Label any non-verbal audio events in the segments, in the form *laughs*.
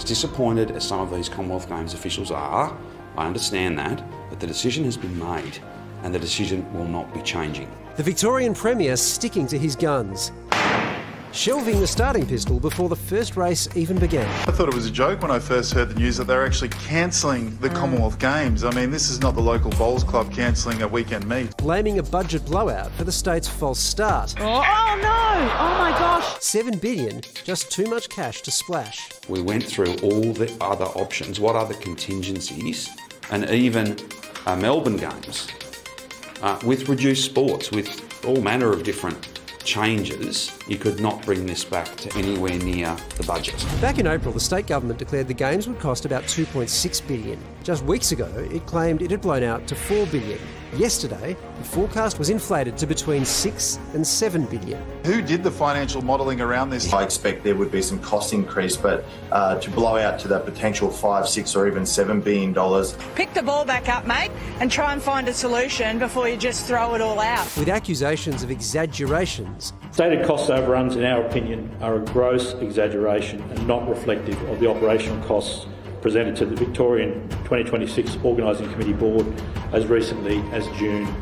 As disappointed as some of these Commonwealth Games officials are, I understand that, but the decision has been made and the decision will not be changing. The Victorian Premier sticking to his guns shelving the starting pistol before the first race even began. I thought it was a joke when I first heard the news that they're actually cancelling the Commonwealth Games. I mean, this is not the local bowls club cancelling a weekend meet. Blaming a budget blowout for the state's false start. Oh, oh no! Oh my gosh! Seven billion, just too much cash to splash. We went through all the other options, what other contingencies, and even uh, Melbourne Games uh, with reduced sports, with all manner of different changes, you could not bring this back to anywhere near the budget. Back in April, the state government declared the games would cost about 2.6 billion. Just weeks ago, it claimed it had blown out to 4 billion. Yesterday, the forecast was inflated to between 6 and 7 billion. Who did the financial modelling around this? I expect there would be some cost increase, but uh, to blow out to that potential 5, 6 or even 7 billion dollars. Pick the ball back up, mate, and try and find a solution before you just throw it all out. With accusations of exaggerations. Stated cost overruns, in our opinion, are a gross exaggeration and not reflective of the operational costs presented to the Victorian 2026 Organising Committee Board as recently as June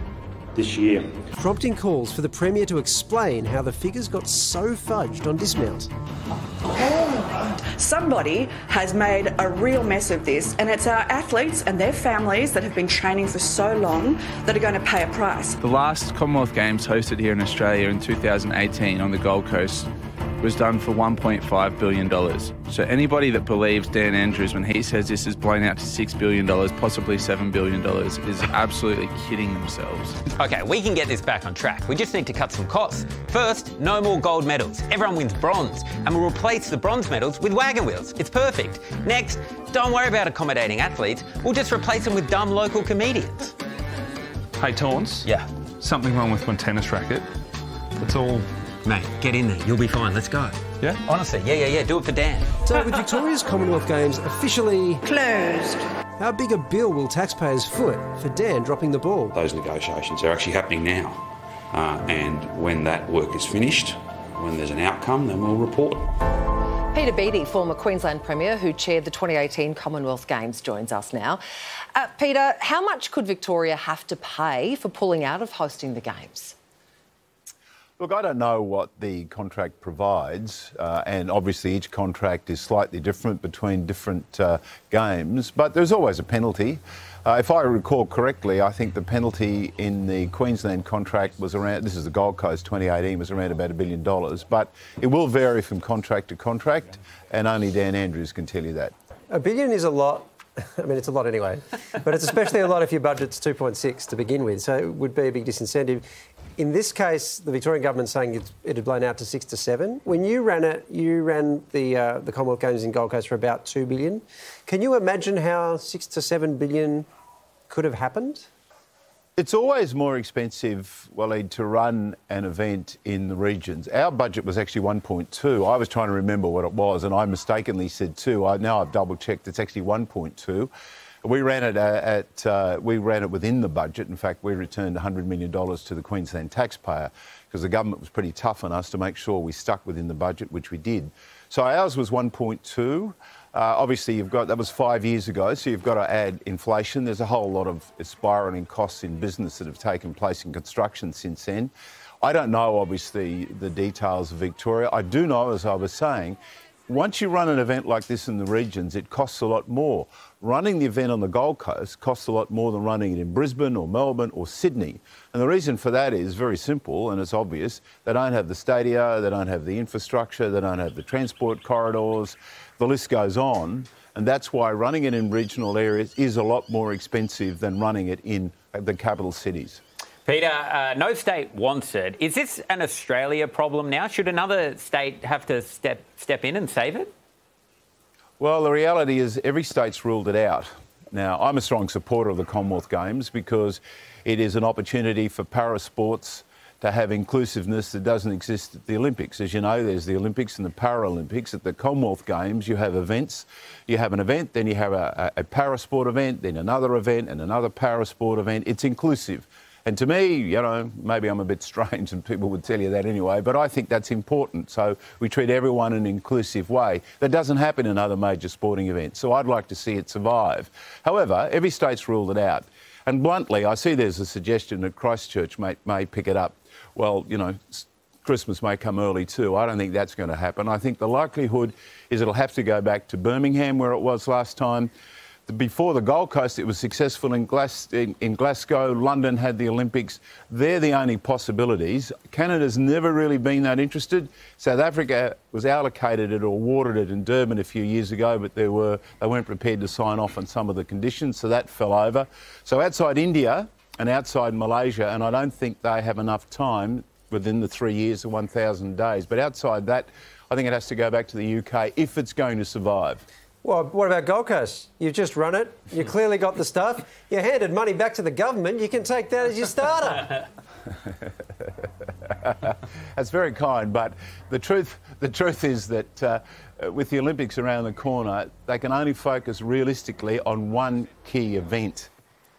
this year. Prompting calls for the Premier to explain how the figures got so fudged on dismount. Somebody has made a real mess of this, and it's our athletes and their families that have been training for so long that are going to pay a price. The last Commonwealth Games hosted here in Australia in 2018 on the Gold Coast was done for $1.5 billion. So anybody that believes Dan Andrews when he says this is blown out to $6 billion, possibly $7 billion, is absolutely kidding themselves. Okay, we can get this back on track. We just need to cut some costs. First, no more gold medals. Everyone wins bronze, and we'll replace the bronze medals with wagon wheels. It's perfect. Next, don't worry about accommodating athletes. We'll just replace them with dumb local comedians. Hey, Taunts. Yeah. Something wrong with my tennis racket. It's all Mate, get in there. You'll be fine. Let's go. Yeah? Honestly, yeah, yeah, yeah. Do it for Dan. So, with Victoria's Commonwealth Games officially closed, how big a bill will taxpayers foot for Dan dropping the ball? Those negotiations are actually happening now. Uh, and when that work is finished, when there's an outcome, then we'll report. Peter Beattie, former Queensland Premier who chaired the 2018 Commonwealth Games, joins us now. Uh, Peter, how much could Victoria have to pay for pulling out of hosting the Games? Look, I don't know what the contract provides, uh, and obviously each contract is slightly different between different uh, games, but there's always a penalty. Uh, if I recall correctly, I think the penalty in the Queensland contract was around, this is the Gold Coast 2018, was around about a billion dollars, but it will vary from contract to contract, and only Dan Andrews can tell you that. A billion is a lot. *laughs* I mean, it's a lot anyway, but it's especially a lot if your budget's 2.6 to begin with, so it would be a big disincentive. In this case, the Victorian government's saying it had blown out to six to seven. When you ran it, you ran the uh, the Commonwealth Games in Gold Coast for about two billion. Can you imagine how six to seven billion could have happened? It's always more expensive, Waleed, to run an event in the regions. Our budget was actually 1.2. I was trying to remember what it was, and I mistakenly said two. I, now I've double checked. It's actually 1.2. We ran it uh, at uh, we ran it within the budget. In fact, we returned $100 million to the Queensland taxpayer because the government was pretty tough on us to make sure we stuck within the budget, which we did. So ours was 1.2. Uh, obviously, you've got that was five years ago, so you've got to add inflation. There's a whole lot of spiralling costs in business that have taken place in construction since then. I don't know, obviously, the details of Victoria. I do know, as I was saying, once you run an event like this in the regions, it costs a lot more. Running the event on the Gold Coast costs a lot more than running it in Brisbane or Melbourne or Sydney. And the reason for that is very simple and it's obvious. They don't have the stadia, they don't have the infrastructure, they don't have the transport corridors, the list goes on. And that's why running it in regional areas is a lot more expensive than running it in the capital cities. Peter, uh, no state wants it. Is this an Australia problem now? Should another state have to step step in and save it? Well, the reality is every state's ruled it out. Now, I'm a strong supporter of the Commonwealth Games because it is an opportunity for para sports to have inclusiveness that doesn't exist at the Olympics. As you know, there's the Olympics and the Paralympics. At the Commonwealth Games, you have events. You have an event, then you have a, a, a para sport event, then another event, and another para sport event. It's inclusive. And to me, you know, maybe I'm a bit *laughs* strange and people would tell you that anyway, but I think that's important. So we treat everyone in an inclusive way. That doesn't happen in other major sporting events. So I'd like to see it survive. However, every state's ruled it out. And bluntly, I see there's a suggestion that Christchurch may, may pick it up. Well, you know, Christmas may come early too. I don't think that's going to happen. I think the likelihood is it'll have to go back to Birmingham where it was last time. Before the Gold Coast, it was successful in, in, in Glasgow. London had the Olympics. They're the only possibilities. Canada's never really been that interested. South Africa was allocated it or awarded it in Durban a few years ago, but they, were, they weren't prepared to sign off on some of the conditions, so that fell over. So outside India and outside Malaysia, and I don't think they have enough time within the three years of 1,000 days. But outside that, I think it has to go back to the UK if it's going to survive. Well, what about Gold Coast? You've just run it. You *laughs* clearly got the stuff. You handed money back to the government. You can take that as your starter. *laughs* That's very kind, but the truth, the truth is that uh, with the Olympics around the corner, they can only focus realistically on one key event.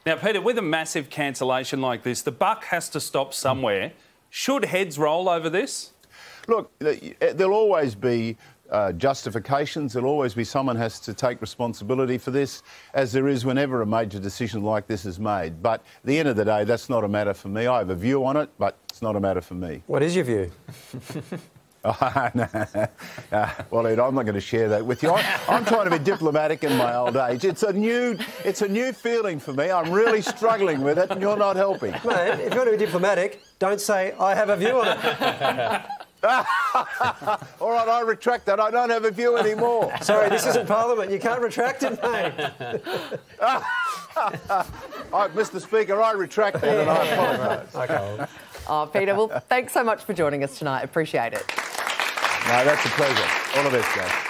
Now, Peter, with a massive cancellation like this, the buck has to stop somewhere. Should heads roll over this? Look, there'll always be uh, justifications. There'll always be someone has to take responsibility for this, as there is whenever a major decision like this is made. But at the end of the day, that's not a matter for me. I have a view on it, but it's not a matter for me. What is your view? *laughs* Oh, no. *laughs* uh, well, Ed, I'm not going to share that with you. I, I'm trying to be diplomatic in my old age. It's a new, it's a new feeling for me. I'm really struggling with it, and you're not helping. Mate, if you want to be diplomatic, don't say I have a view on it. *laughs* *laughs* All right, I retract that. I don't have a view anymore. *laughs* Sorry, this isn't Parliament. You can't retract it, mate. *laughs* right, Mr. Speaker, I retract that and I apologise. Okay. Oh, Peter, well, thanks so much for joining us tonight. Appreciate it. No, that's a pleasure. All the best, guys.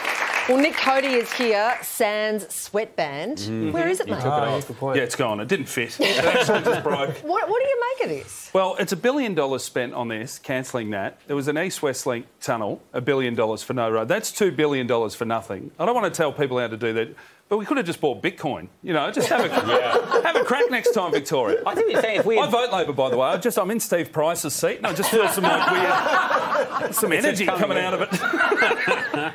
Well, Nick Cody is here, Sans sweatband. Mm-hmm. Where is it, mate? Yeah, it's gone. It didn't fit. *laughs* It actually just broke. What, what do you make of this? Well, it's a billion dollars spent on this, cancelling that. There was an East-West Link tunnel, a billion dollars for no road. That's two billion dollars for nothing. I don't want to tell people how to do that. But we could have just bought Bitcoin. You know, just have a *laughs* have a crack next time, Victoria. I think you're saying if we. I vote Labor, by the way. I just I'm in Steve Price's seat, and I just feel some like weird, *laughs* some It's energy coming coming out of it.